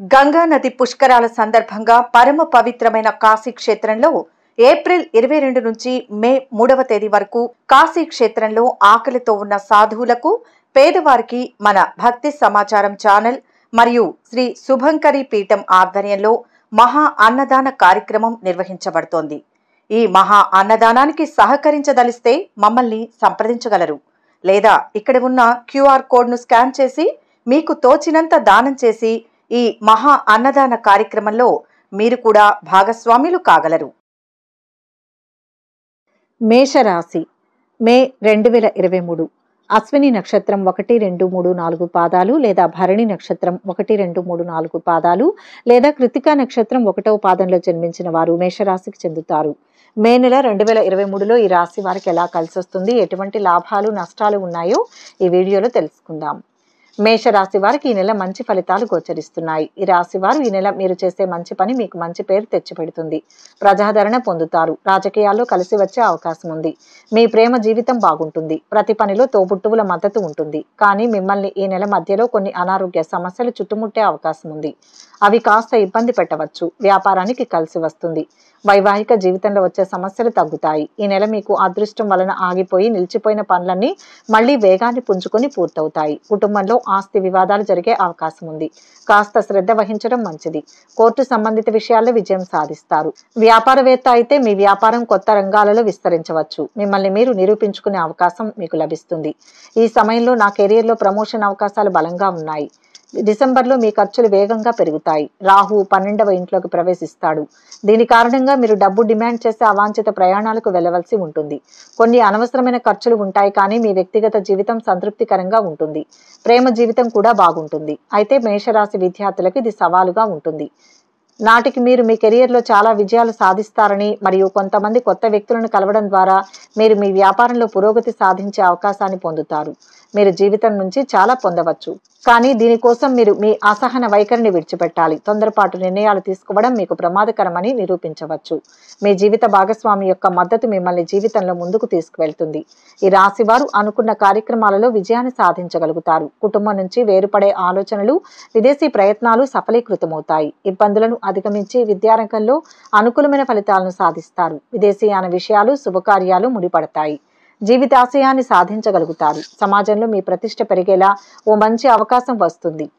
గంగా నది పుష్కరాల సందర్భంగా పరమ పవిత్రమైన కాశీ క్షేత్రంలో ఏప్రిల్ ఇరవై రెండు నుంచి మే మూడవ తేదీ వరకు కాశీ క్షేత్రంలో ఆకలితో ఉన్న సాధువులకు పేదవారికి మన భక్తి సమాచారం ఛానల్ మరియు శ్రీ శుభంకరి పీఠం ఆధ్వర్యంలో మహా అన్నదాన కార్యక్రమం నిర్వహించబడుతోంది. ఈ మహా అన్నదానానికి సహకరించదలిస్తే మమ్మల్ని సంప్రదించగలరు. లేదా ఇక్కడ ఉన్న క్యూఆర్ కోడ్ను స్కాన్ చేసి మీకు తోచినంత దానం చేసి ఈ మహా అన్నదాన కార్యక్రమంలో మీరు కూడా భాగస్వాములు కాగలరు. మేషరాశి మే రెండు వేల ఇరవై మూడు. అశ్విని నక్షత్రం ఒకటి రెండు మూడు నాలుగు పాదాలు లేదా భరణి నక్షత్రం ఒకటి రెండు మూడు నాలుగు పాదాలు లేదా కృతికా నక్షత్రం ఒకటవ పాదంలో జన్మించిన వారు మేషరాశికి చెందుతారు. మే నెల రెండు వేల ఇరవై మూడులో ఈ రాశి వారికి ఎలా కలిసి వస్తుంది ఎటువంటి లాభాలు నష్టాలు ఉన్నాయో ఈ వీడియోలో తెలుసుకుందాం. మేషరాశి వారికి ఈ నెల మంచి ఫలితాలు గోచరిస్తున్నాయి. ఈ రాశి వారు ఈ నెల మీరు చేసే మంచి పని మీకు మంచి పేరు తెచ్చిపెడుతుంది. ప్రజాదరణ పొందుతారు. రాజకీయాల్లో కలిసి వచ్చే అవకాశం ఉంది. మీ ప్రేమ జీవితం బాగుంటుంది. ప్రతి పనిలో తోబుట్టువుల మద్దతు ఉంటుంది. కానీ మిమ్మల్ని ఈ నెల మధ్యలో కొన్ని అనారోగ్య సమస్యలు చుట్టుముట్టే అవకాశం ఉంది. అవి కాస్త ఇబ్బంది పెట్టవచ్చు. వ్యాపారానికి కలిసి వస్తుంది. వైవాహిక జీవితంలో వచ్చే సమస్యలు తగ్గుతాయి. ఈ నెల మీకు అదృష్టం వలన ఆగిపోయి నిలిచిపోయిన పనులన్నీ మళ్ళీ వేగాన్ని పుంజుకొని పూర్తవుతాయి. కుటుంబంలో ఆస్తి వివాదాలు జరిగే అవకాశం ఉంది. కాస్త శ్రద్ధ వహించడం మంచిది. కోర్టు సంబంధిత విషయాల్లో విజయం సాధిస్తారు. వ్యాపారవేత్త అయితే మీ వ్యాపారం కొత్త రంగాలలో విస్తరించవచ్చు. మిమ్మల్ని మీరు నిరూపించుకునే అవకాశం మీకు లభిస్తుంది. ఈ సమయంలో నా కెరీర్లో ప్రమోషన్ అవకాశాలు బలంగా ఉన్నాయి. డిసెంబర్లో మీ ఖర్చులు వేగంగా పెరుగుతాయి. రాహు పన్నెండవ ఇంట్లోకి ప్రవేశిస్తాడు. దీని కారణంగా మీరు డబ్బు డిమాండ్ చేసే అవాంఛిత ప్రయాణాలకు వెళ్ళవలసి ఉంటుంది. కొన్ని అనవసరమైన ఖర్చులు ఉంటాయి కానీ మీ వ్యక్తిగత జీవితం సంతృప్తికరంగా ఉంటుంది. ప్రేమ జీవితం కూడా బాగుంటుంది. అయితే మేషరాశి విద్యార్థులకు ఇది సవాలుగా ఉంటుంది. నాటికి మీరు మీ కెరియర్లో చాలా విజయాలు సాధిస్తారని మరియు కొంతమంది కొత్త వ్యక్తులను కలవడం ద్వారా మీరు మీ వ్యాపారంలో పురోగతి సాధించే అవకాశాన్ని పొందుతారు. మీరు జీవితం నుంచి చాలా పొందవచ్చు. కానీ దీనికోసం మీరు మీ అసహన వైఖరిని విడిచిపెట్టాలి. తొందరపాటు నిర్ణయాలు తీసుకోవడం మీకు ప్రమాదకరమని నిరూపించవచ్చు. మీ జీవిత భాగస్వామి యొక్క మద్దతు మిమ్మల్ని జీవితంలో ముందుకు తీసుకువెళ్తుంది. ఈ రాశివారు అనుకున్న కార్యక్రమాలలో విజయాన్ని సాధించగలుగుతారు. కుటుంబం నుంచి వేరుపడే ఆలోచనలు విదేశీ ప్రయత్నాలు సఫలీకృతమవుతాయి. ఇబ్బందులను అధిగమించి విద్యారంగంలో అనుకూలమైన ఫలితాలను సాధిస్తారు. విదేశీయాన విషయాలు శుభకార్యాలు ముడిపడతాయి. జీవితాశయాన్ని సాధించగలుగుతారు. సమాజంలో మీ ప్రతిష్ట పెరిగేలా ఓ మంచి అవకాశం వస్తుంది.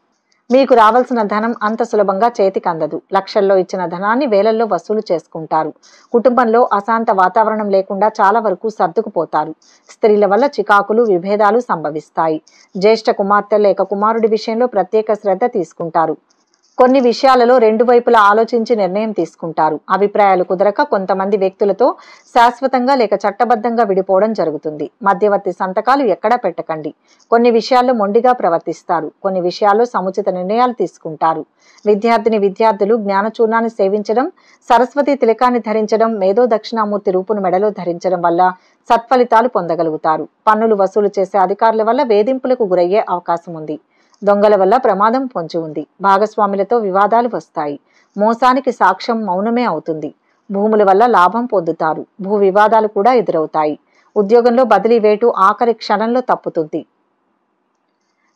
మీకు రావాల్సిన ధనం అంత సులభంగా చేతికి అందదు. లక్షల్లో ఇచ్చిన ధనాన్ని వేలల్లో వసూలు చేసుకుంటారు. కుటుంబంలో అశాంత వాతావరణం లేకుండా చాలా వరకు సర్దుకుపోతారు. స్త్రీల వల్ల చికాకులు విభేదాలు సంభవిస్తాయి. జ్యేష్ఠ కుమార్తె లేక కుమారుడి విషయంలో ప్రత్యేక శ్రద్ధ తీసుకుంటారు. కొన్ని విషయాలలో రెండు వైపులా ఆలోచించి నిర్ణయం తీసుకుంటారు. అభిప్రాయాలు కుదరక కొంతమంది వ్యక్తులతో శాశ్వతంగా లేక చట్టబద్ధంగా విడిపోవడం జరుగుతుంది. మధ్యవర్తి సంతకాలు ఎక్కడా పెట్టకండి. కొన్ని విషయాల్లో మొండిగా ప్రవర్తిస్తారు. కొన్ని విషయాల్లో సముచిత నిర్ణయాలు తీసుకుంటారు. విద్యార్థిని విద్యార్థులు జ్ఞానచూర్ణాన్ని సేవించడం సరస్వతి తిలకాన్ని ధరించడం మేధో దక్షిణామూర్తి రూపును మెడలో ధరించడం వల్ల సత్ఫలితాలు పొందగలుగుతారు. పన్నులు వసూలు చేసే అధికారుల వల్ల వేధింపులకు గురయ్యే అవకాశం ఉంది. దొంగల వల్ల ప్రమాదం పొంచి ఉంది. భాగస్వాములతో వివాదాలు వస్తాయి. మోసానికి సాక్ష్యం మౌనమే అవుతుంది. భూముల వల్ల లాభం పొందుతారు. భూ వివాదాలు కూడా ఎదురవుతాయి. ఉద్యోగంలో బదిలీ వేటు ఆఖరి క్షణంలో తప్పుతుంది.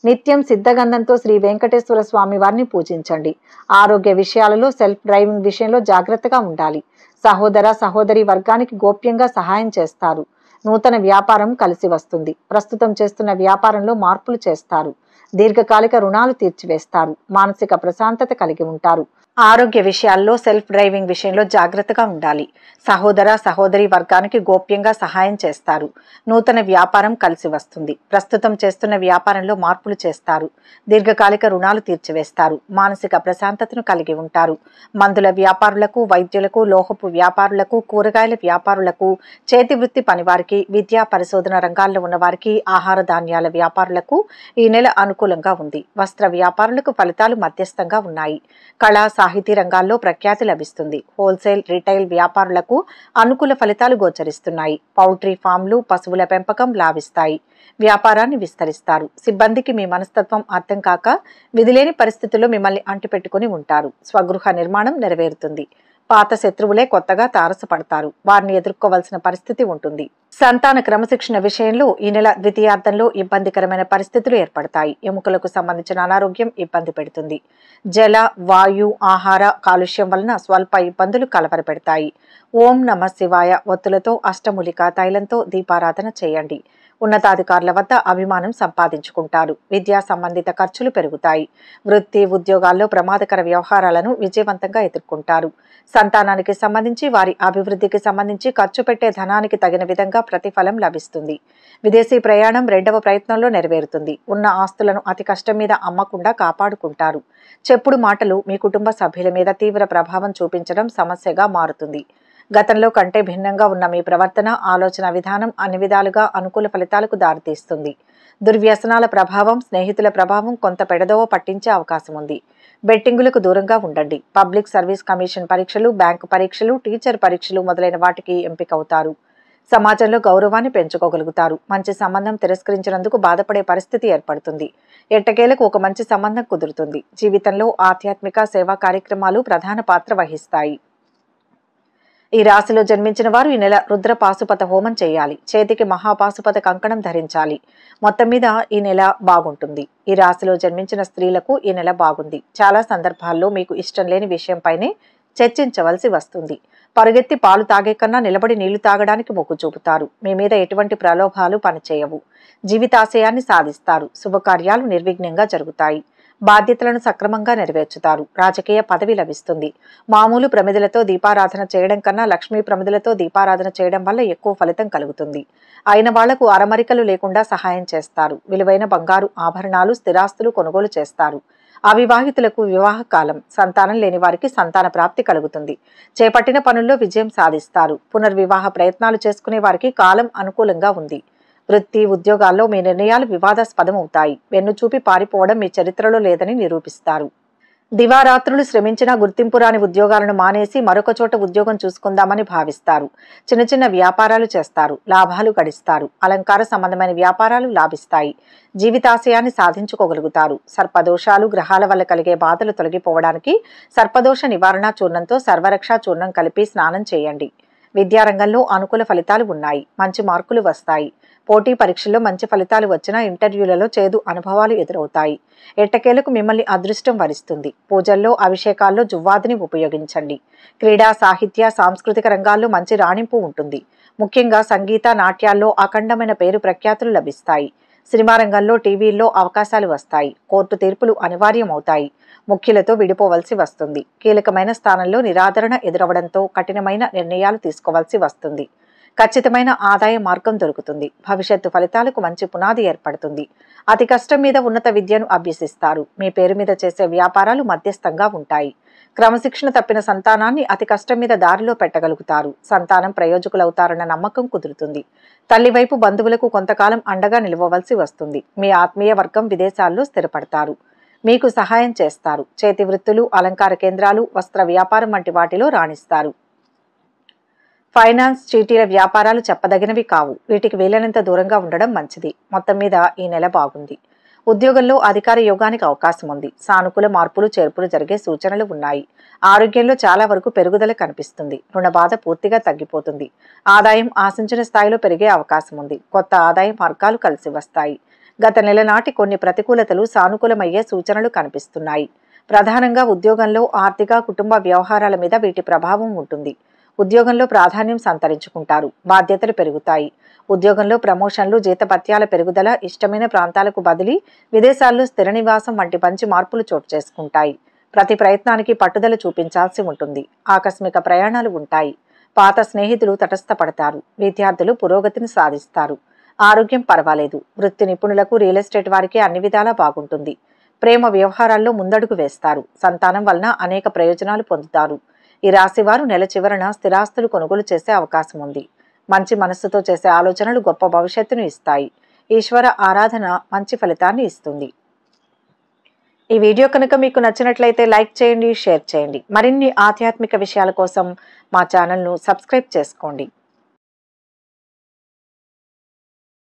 నిత్యం సిద్ధగంధంతో శ్రీ వెంకటేశ్వర స్వామి వారిని పూజించండి. ఆరోగ్య విషయాలలో సెల్ఫ్ డ్రైవింగ్ విషయంలో జాగ్రత్తగా ఉండాలి. సహోదర సహోదరి వర్గానికి గోప్యంగా సహాయం చేస్తారు. నూతన వ్యాపారం కలిసి వస్తుంది. ప్రస్తుతం చేస్తున్న వ్యాపారంలో మార్పులు చేస్తారు. దీర్ఘకాలిక రుణాలు తీర్చివేస్తారు. మానసిక ప్రశాంతత కలిగి ఉంటారు. ఆరోగ్య విషయాల్లో సెల్ఫ్ డ్రైవింగ్ విషయంలో జాగ్రత్తగా ఉండాలి. సహోదర సహోదరి వర్గానికి గోప్యంగా సహాయం చేస్తారు. నూతన వ్యాపారం కలిసి వస్తుంది. ప్రస్తుతం చేస్తున్న వ్యాపారంలో మార్పులు చేస్తారు. దీర్ఘకాలిక రుణాలు తీర్చివేస్తారు. మానసిక ప్రశాంతతను కలిగి ఉంటారు. మందుల వ్యాపారులకు వైద్యులకు లోహపు వ్యాపారులకు కూరగాయల వ్యాపారులకు చేతి వృత్తి పనివారికి విద్యా పరిశోధన రంగాల్లో ఉన్నవారికి ఆహార ధాన్యాల వ్యాపారులకు ఈ నెల అనుకూలంగా ఉంది. వస్త్ర వ్యాపారులకు ఫలితాలు మధ్యస్థంగా ఉన్నాయి. కళా సాహితీ రంగాల్లో ప్రఖ్యాతి లభిస్తుంది. హోల్సేల్ రిటైల్ వ్యాపారులకు అనుకూల ఫలితాలు గోచరిస్తున్నాయి. పౌల్ట్రీ ఫామ్లు పశువుల పెంపకం లాభిస్తాయి. వ్యాపారాన్ని విస్తరిస్తారు. సిబ్బందికి మీ మనస్తత్వం అర్థం కాక విధిలేని పరిస్థితుల్లో మిమ్మల్ని అంటిపెట్టుకుని ఉంటారు. స్వగృహ నిర్మాణం నెరవేరుతుంది. పాత శత్రువులే కొత్తగా తారసపడతారు. వారిని ఎదుర్కోవలసిన పరిస్థితి ఉంటుంది. సంతాన క్రమశిక్షణ విషయంలో ఈ నెల ద్వితీయార్థంలో ఇబ్బందికరమైన పరిస్థితులు ఏర్పడతాయి. ఎముకలకు సంబంధించిన అనారోగ్యం ఇబ్బంది పెడుతుంది. జల వాయు ఆహార కాలుష్యం వలన స్వల్ప ఇబ్బందులు కలవరపెడతాయి. ఓం నమ శివాయ ఒత్తులతో అష్టమూలికా తైలంతో దీపారాధన చేయండి. ఉన్నతాధికారుల వద్ద అభిమానం సంపాదించుకుంటారు. విద్యా సంబంధిత ఖర్చులు పెరుగుతాయి. వృత్తి ఉద్యోగాల్లో ప్రమాదకర వ్యవహారాలను విజయవంతంగా ఎదుర్కొంటారు. సంతానానికి సంబంధించి వారి అభివృద్ధికి సంబంధించి ఖర్చు పెట్టే ధనానికి తగిన విధంగా ప్రతిఫలం లభిస్తుంది. విదేశీ ప్రయాణం రెండవ ప్రయత్నంలో నెరవేరుతుంది. ఉన్న ఆస్తులను అతి కష్టం మీద అమ్మకుండా కాపాడుకుంటారు. చెప్పుడు మాటలు మీ కుటుంబ సభ్యుల మీద తీవ్ర ప్రభావం చూపించడం సమస్యగా మారుతుంది. గతంలో కంటే భిన్నంగా ఉన్న మీ ప్రవర్తన ఆలోచన విధానం అన్ని విధాలుగా అనుకూల ఫలితాలకు దారితీస్తుంది. దుర్వ్యసనాల ప్రభావం స్నేహితుల ప్రభావం కొంత పెడదోవ పట్టించే అవకాశం ఉంది. బెట్టింగులకు దూరంగా ఉండండి. పబ్లిక్ సర్వీస్ కమిషన్ పరీక్షలు బ్యాంకు పరీక్షలు టీచర్ పరీక్షలు మొదలైన వాటికి ఎంపికవుతారు. సమాజంలో గౌరవాన్ని పెంచుకోగలుగుతారు. మంచి సంబంధం తిరస్కరించినందుకు బాధపడే పరిస్థితి ఏర్పడుతుంది. ఎట్టకేలకు ఒక మంచి సంబంధం కుదురుతుంది. జీవితంలో ఆధ్యాత్మిక సేవా కార్యక్రమాలు ప్రధాన పాత్ర వహిస్తాయి. ఈ రాశిలో జన్మించిన వారు ఈ నెల రుద్ర పాశుపత హోమం చేయాలి. చేతికి మహాపాశుపత కంకణం ధరించాలి. మొత్తం మీద ఈ నెల బాగుంటుంది. ఈ రాశిలో జన్మించిన స్త్రీలకు ఈ నెల బాగుంది. చాలా సందర్భాల్లో మీకు ఇష్టం లేని విషయంపైనే చర్చించవలసి వస్తుంది. పరుగెత్తి పాలు తాగే కన్నా నిలబడి నీళ్ళు తాగడానికి మొగ్గు చూపుతారు. మీ మీద ఎటువంటి ప్రలోభాలు పనిచేయవు. జీవితాశయాన్ని సాధిస్తారు. శుభకార్యాలు నిర్విఘ్నంగా జరుగుతాయి. బాధ్యతలను సక్రమంగా నెరవేర్చుతారు. రాజకీయ పదవి లభిస్తుంది. మామూలు ప్రమిదలతో దీపారాధన చేయడం కన్నా లక్ష్మీ ప్రమిదలతో దీపారాధన చేయడం వల్ల ఎక్కువ ఫలితం కలుగుతుంది. అయిన వాళ్ళకు అరమరికలు లేకుండా సహాయం చేస్తారు. విలువైన బంగారు ఆభరణాలు స్థిరాస్తులు కొనుగోలు చేస్తారు. అవివాహితులకు వివాహ కాలం. సంతానం లేని వారికి సంతాన ప్రాప్తి కలుగుతుంది. చేపట్టిన పనుల్లో విజయం సాధిస్తారు. పునర్వివాహ ప్రయత్నాలు చేసుకునే వారికి కాలం అనుకూలంగా ఉంది. వృత్తి ఉద్యోగాల్లో మీ నిర్ణయాలు వివాదాస్పదం అవుతాయి వెన్ను చూపి పారిపోవడం మీ చరిత్రలో లేదని నిరూపిస్తారు. దివారాత్రులు శ్రమించినా గుర్తింపు రాని ఉద్యోగాలను మానేసి మరొక చోట ఉద్యోగం చూసుకుందామని భావిస్తారు. చిన్న చిన్న వ్యాపారాలు చేస్తారు. లాభాలు గడిస్తారు. అలంకార సంబంధమైన వ్యాపారాలు లాభిస్తాయి. జీవితాశయాన్ని సాధించుకోగలుగుతారు. సర్పదోషాలు గ్రహాల వల్ల కలిగే బాధలు తొలగిపోవడానికి సర్పదోష నివారణ చూర్ణంతో సర్వరక్ష చూర్ణం కలిపి స్నానం చేయండి. విద్యారంగంలో అనుకూల ఫలితాలు ఉన్నాయి. మంచి మార్కులు వస్తాయి. పోటీ పరీక్షల్లో మంచి ఫలితాలు వచ్చినా ఇంటర్వ్యూలలో చేదు అనుభవాలు ఎదురవుతాయి. ఎట్టకేలకు మిమ్మల్ని అదృష్టం వరిస్తుంది. పూజల్లో అభిషేకాల్లో జువ్వాదిని ఉపయోగించండి. క్రీడా సాహిత్య సాంస్కృతిక రంగాల్లో మంచి రాణింపు ఉంటుంది. ముఖ్యంగా సంగీత నాట్యాల్లో అఖండమైన పేరు ప్రఖ్యాతులు లభిస్తాయి. సినిమా రంగంలో టీవీల్లో అవకాశాలు వస్తాయి. కోర్టు తీర్పులు అనివార్యమవుతాయి. ముఖ్యులతో విడిపోవలసి వస్తుంది. కీలకమైన స్థానంలో నిరాదరణ ఎదురవడంతో కఠినమైన నిర్ణయాలు తీసుకోవాల్సి వస్తుంది. ఖచ్చితమైన ఆదాయ మార్గం దొరుకుతుంది. భవిష్యత్తు ఫలితాలకు మంచి పునాది ఏర్పడుతుంది. అతి కష్టం మీద ఉన్నత విద్యను అభ్యసిస్తారు. మీ పేరు మీద చేసే వ్యాపారాలు మధ్యస్థంగా ఉంటాయి. క్రమశిక్షణ తప్పిన సంతానాన్ని అతి కష్టం మీద దారిలో పెట్టగలుగుతారు. సంతానం ప్రయోజకులవుతారన్న నమ్మకం కుదురుతుంది. తల్లి వైపు బంధువులకు కొంతకాలం అండగా నిలవవలసి వస్తుంది. మీ ఆత్మీయ వర్గం విదేశాల్లో స్థిరపడతారు. మీకు సహాయం చేస్తారు. చేతి వృత్తులు అలంకార కేంద్రాలు వస్త్ర వ్యాపారం వంటి వాటిలో రాణిస్తారు. ఫైనాన్స్ చీటీల వ్యాపారాలు చెప్పదగినవి కావు. వీటికి వీలైనంత దూరంగా ఉండడం మంచిది. మొత్తం మీద ఈ నెల బాగుంది. ఉద్యోగంలో అధికార యోగానికి అవకాశం ఉంది. సానుకూల మార్పులు చేర్పులు జరిగే సూచనలు ఉన్నాయి. ఆరోగ్యంలో చాలా వరకు పెరుగుదల కనిపిస్తుంది. రుణ బాధ పూర్తిగా తగ్గిపోతుంది. ఆదాయం ఆశించిన స్థాయిలో పెరిగే అవకాశం ఉంది. కొత్త ఆదాయ మార్గాలు కలిసి వస్తాయి. గత నెల నాటి కొన్ని ప్రతికూలతలు సానుకూలమయ్యే సూచనలు కనిపిస్తున్నాయి. ప్రధానంగా ఉద్యోగంలో ఆర్థిక కుటుంబ వ్యవహారాల మీద వీటి ప్రభావం ఉంటుంది. ఉద్యోగంలో ప్రాధాన్యం సంతరించుకుంటారు. బాధ్యతలు పెరుగుతాయి. ఉద్యోగంలో ప్రమోషన్లు జీతపత్యాల పెరుగుదల ఇష్టమైన ప్రాంతాలకు బదిలీ విదేశాల్లో స్థిర నివాసం వంటి మంచి మార్పులు చోటు చేసుకుంటాయి. ప్రతి ప్రయత్నానికి పట్టుదల చూపించాల్సి ఉంటుంది. ఆకస్మిక ప్రయాణాలు ఉంటాయి. పాత స్నేహితులు తటస్థపడతారు. విద్యార్థులు పురోగతిని సాధిస్తారు. ఆరోగ్యం పర్వాలేదు. వృత్తి నిపుణులకు రియల్ ఎస్టేట్ వారికి అన్ని విధాలా బాగుంటుంది. ప్రేమ వ్యవహారాల్లో ముందడుగు వేస్తారు. సంతానం వలన అనేక ప్రయోజనాలు పొందుతారు. ఈ రాశివారు నెల చివరన స్థిరాస్తులు కొనుగోలు చేసే అవకాశం ఉంది. మంచి మనస్సుతో చేసే ఆలోచనలు గొప్ప భవిష్యత్తును ఇస్తాయి. ఈశ్వర ఆరాధన మంచి ఫలితాన్ని ఇస్తుంది. ఈ వీడియో కనుక మీకు నచ్చినట్లయితే లైక్ చేయండి షేర్ చేయండి. మరిన్ని ఆధ్యాత్మిక విషయాల కోసం మా ఛానల్ను సబ్స్క్రైబ్ చేసుకోండి.